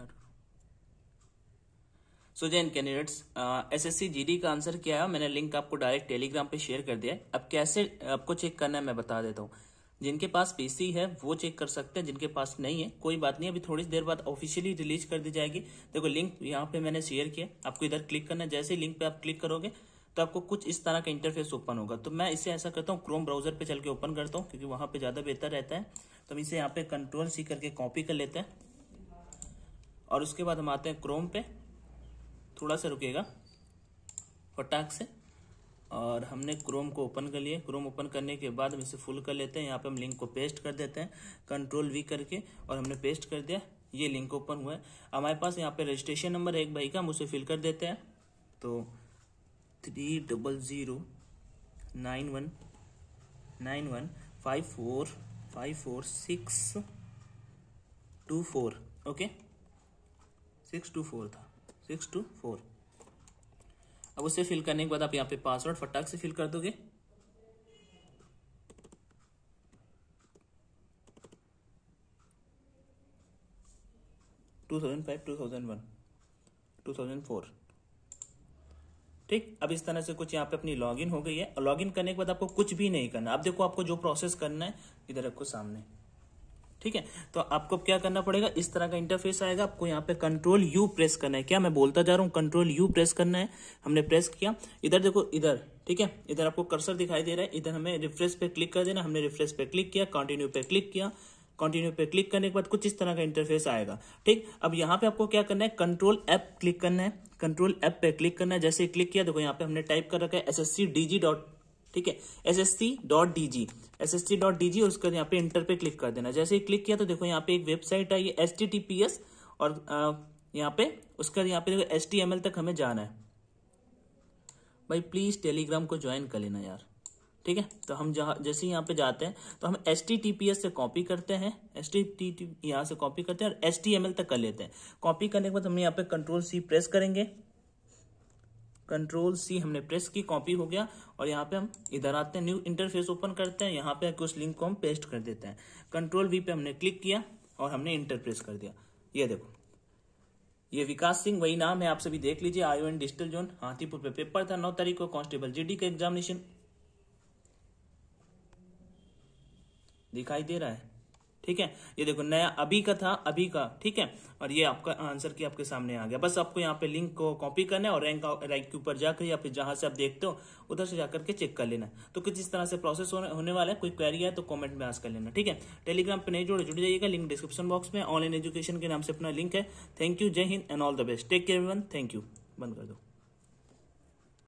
Start so Jain candidates S S C GD का answer क्या है? मैंने लिंक आपको डायरेक्ट टेलीग्राम पे शेयर कर दिया है। अब कैसे, आपको चेक करना है, मैं बता देता हूँ। जिनके पास पीसी है, वो चेक कर सकते हैं, जिनके पास नहीं है, कोई बात नहीं, अभी थोड़ी देर बाद ऑफिशियली रिलीज़ कर दी जाएगी। देखो लिंक यहाँ पे मैंने शेयर किया आपको इधर क्लिक करना है। जैसे ही लिंक पे आप क्लिक करोगे तो आपको कुछ इस तरह का इंटरफेस ओपन होगा। तो मैं इसे ऐसा करता हूँ क्रोम ब्राउज़र पे चल के ओपन करता हूँ, क्योंकि वहाँ पे ज़्यादा बेहतर रहता है। तो हम इसे यहाँ पे कंट्रोल सी करके कॉपी कर लेते हैं। और उसके बाद हम आते हैं क्रोम पे। थोड़ा सा रुकेगा। फटाक से। और हमने क्रोम को ओपन कर लिया। क्रोम ओपन करने के बाद हम इसे फुल कर लेते हैं। यहाँ पे हम लिंक को पेस्ट कर देते हैं। कंट्रोल वी करके। और हमने पेस्ट कर दिया। ये लिंक ओपन हुआ है। हमारे पास यहाँ पे रजिस्ट्रेशन नंबर है एक भाई का। हम उसे फिल कर देते हैं। तो three double zero nine one nine one five four five four six two four. Okay? Six two four था। Six two four. अब उसे फिल करने के बाद आप यहाँ पे पासवर्ड फटाक से फिल कर दोगे। Two thousand five two thousand one two thousand four ठीक? अब इस तरह से कुछ यहाँ पे अपनी लॉगिन हो गई है। लॉगिन करने के बाद आपको कुछ भी नहीं करना। अब देखो आपको जो प्रोसेस करना है, इधर आपको सामने। ठीक है? तो आपको क्या करना पड़ेगा? इस तरह का इंटरफेस आएगा। आपको यहाँ पे कंट्रोल यू प्रेस करना है। क्या मैं बोलता जा रहा हूँ? कंट्रोल यू प्रेस करना है। हमने प्रेस किया। इधर देखो, इधर, ठीक है? इधर आपको कर्सर दिखाई दे रहा है। इधर हमें रिफ्रेश पे क्लिक कर देना। हमने रिफ्रेश पे क्लिक किया। कंटिन्यू पे क्लिक किया। कंटिन्यू पे क्लिक करने के बाद कुछ इस तरह का इंटरफेस आएगा। ठीक? अब यहाँ पे आपको क्या करना है? कंट्रोल ऐप क्लिक करना है। कंट्रोल ऐप पे क्लिक करना है। जैसे क्लिक किया, देखो यहाँ पे हमने टाइप कर रखा है। S S C D G dot ठीक है? S S C dot D G S S C dot D G उसका यहाँ पे इंटर पे क्लिक कर देना। जैसे ही क्लिक किया तो देखो यहाँ पे एक वेबसाइट है S T T P S और यहाँ पे उसका यहाँ पे देखो एस टी एम एल तक हमें जाना है। भाई प्लीज़ टेलीग्राम को ज्वाइन कर लेना यार। ठीक है? तो हम जहाँ, जैसे यहाँ पे जाते हैं तो हम S T T P S से कॉपी करते हैं। एस टी टी टी यहाँ से कॉपी करते हैं और एस टी एम एल तक कर लेते हैं। कॉपी करने के बाद हम यहाँ पे कंट्रोल सी प्रेस करेंगे। कंट्रोल सी हमने प्रेस की कॉपी हो गया और यहाँ पे हम इधर आते हैं न्यू इंटरफेस ओपन करते हैं, यहाँ पे उस लिंक को हम पेस्ट कर देते हैं। कंट्रोल वी पे हमने क्लिक किया और हमने इंटर प्रेस कर दिया। ये देखो। ये विकास सिंह, वही नाम है, आप सभी देख लीजिए आयो एन डिजिटल जोन, हाथीपुर पे पेपर था, नौ तारीख को कांस्टेबल जीडी का एग्जामिनेशन दिखाई दे रहा है। ठीक है? ये देखो नया अभी का था अभी का ठीक है? और ये आपका आंसर की आपके सामने आ गया। बस आपको यहाँ पे लिंक को कॉपी करना है और रैंक रैंक के ऊपर जाकर या फिर जहाँ से आप देखते हो उधर से जाकर के चेक कर लेना तो कुछ इस तरह से प्रोसेस होने, वाला है। कोई क्वेरी है तो कमेंट में आस कर लेना ठीक है? टेलीग्राम पे नहीं जोड़े जुड़ जाइएगा। लिंक डिस्क्रिप्शन बॉक्स में ऑनलाइन एजुकेशन के नाम से अपना लिंक है। थैंक यू जय Hind and all the best take care one thank you बंद कर दो।